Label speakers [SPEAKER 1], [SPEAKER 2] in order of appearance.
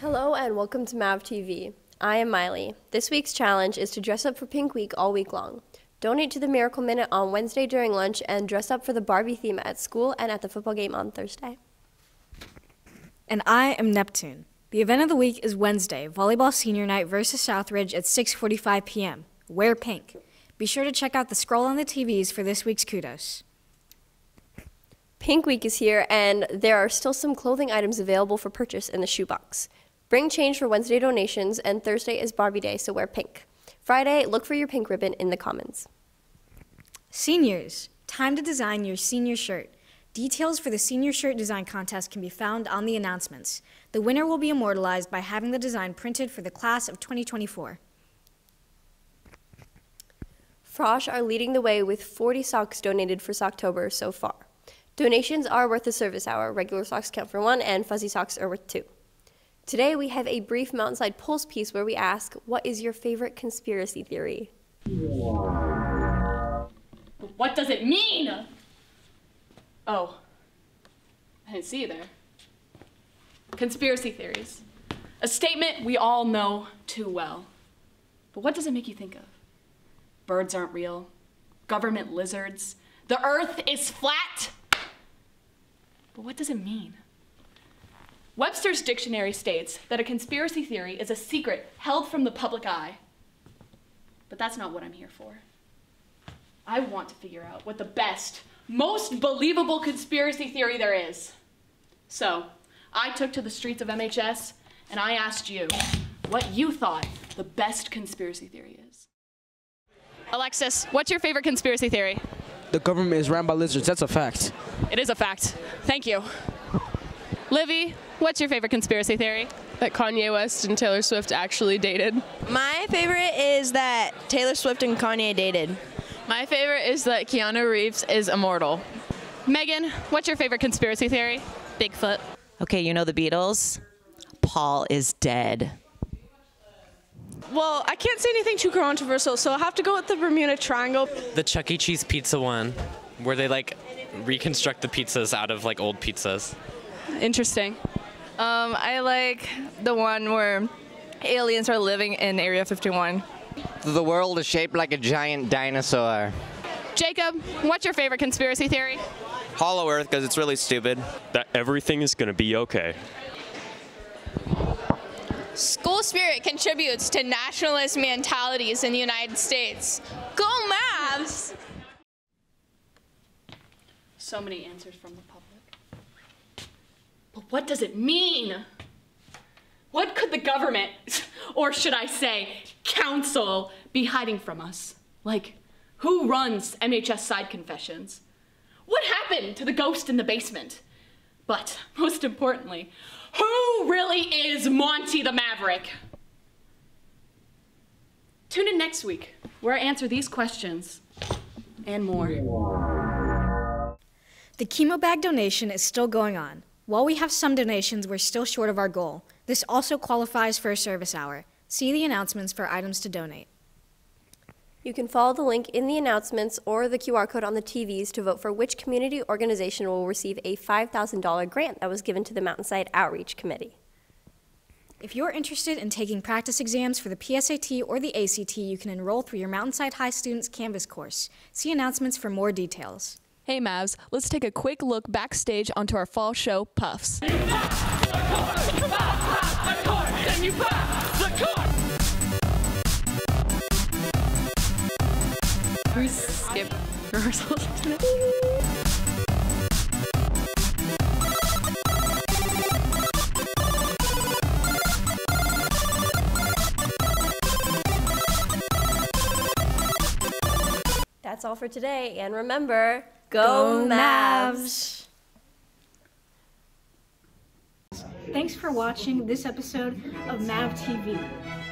[SPEAKER 1] Hello and welcome to MAV TV. I am Miley. This week's challenge is to dress up for Pink Week all week long. Donate to the Miracle Minute on Wednesday during lunch and dress up for the Barbie theme at school and at the football game on Thursday.
[SPEAKER 2] And I am Neptune. The event of the week is Wednesday, volleyball senior night versus Southridge at 6:45 p.m. Wear pink. Be sure to check out the scroll on the TVs for this week's kudos.
[SPEAKER 1] Pink Week is here and there are still some clothing items available for purchase in the shoebox. Bring change for Wednesday donations and Thursday is Barbie Day, so wear pink. Friday, look for your pink ribbon in the Commons.
[SPEAKER 2] Seniors, time to design your senior shirt. Details for the senior shirt design contest can be found on the announcements. The winner will be immortalized by having the design printed for the class of 2024.
[SPEAKER 1] Frosh are leading the way with 40 socks donated for Socktober so far. Donations are worth a service hour. Regular socks count for one, and fuzzy socks are worth two. Today we have a brief Mountainside Pulse piece where we ask, what is your favorite conspiracy theory?
[SPEAKER 3] What does it mean? Oh, I didn't see you there. Conspiracy theories. A statement we all know too well. But what does it make you think of? Birds aren't real. Government lizards. The earth is flat. But what does it mean? Webster's dictionary states that a conspiracy theory is a secret held from the public eye. But that's not what I'm here for. I want to figure out what the best, most believable conspiracy theory there is. So, I took to the streets of MHS and I asked you what you thought the best conspiracy theory is. Alexis, what's your favorite conspiracy theory?
[SPEAKER 4] The government is ran by lizards. That's a fact.
[SPEAKER 3] It is a fact. Thank you. Livy, what's your favorite conspiracy theory?
[SPEAKER 5] That Kanye West and Taylor Swift actually dated.
[SPEAKER 6] My favorite is that Taylor Swift and Kanye dated.
[SPEAKER 5] My favorite is that Keanu Reeves is immortal.
[SPEAKER 3] Megan, what's your favorite conspiracy theory?
[SPEAKER 7] Bigfoot.
[SPEAKER 8] Okay, you know the Beatles? Paul is dead.
[SPEAKER 9] Well, I can't say anything too controversial, so I'll have to go with the Bermuda Triangle.
[SPEAKER 10] The Chuck E. Cheese pizza one, where they like reconstruct the pizzas out of like old pizzas.
[SPEAKER 3] Interesting.
[SPEAKER 5] Um, I like the one where aliens are living in Area 51.
[SPEAKER 11] The world is shaped like a giant dinosaur.
[SPEAKER 3] Jacob, what's your favorite conspiracy theory?
[SPEAKER 12] Hollow Earth because it's really stupid.
[SPEAKER 13] That everything is going to be okay.
[SPEAKER 14] School spirit contributes to nationalist mentalities in the United States. Go Mavs!
[SPEAKER 3] So many answers from the public. What does it mean? What could the government, or should I say, council, be hiding from us? Like, who runs MHS Side Confessions? What happened to the ghost in the basement? But most importantly, who really is Monty the Maverick? Tune in next week where I answer these questions and more.
[SPEAKER 2] The chemo bag donation is still going on. While we have some donations, we're still short of our goal. This also qualifies for a service hour. See the announcements for items to donate.
[SPEAKER 1] You can follow the link in the announcements or the QR code on the TVs to vote for which community organization will receive a $5,000 grant that was given to the Mountainside Outreach Committee.
[SPEAKER 2] If you're interested in taking practice exams for the PSAT or the ACT, you can enroll through your Mountainside High Students Canvas course. See announcements for more details.
[SPEAKER 15] Hey Mavs, let's take a quick look backstage onto our fall show, Puffs.
[SPEAKER 5] We skip rehearsals tonight?
[SPEAKER 1] That's all for today, and remember, go,
[SPEAKER 2] Go
[SPEAKER 1] Mavs!
[SPEAKER 2] Thanks for watching this episode of MAV TV.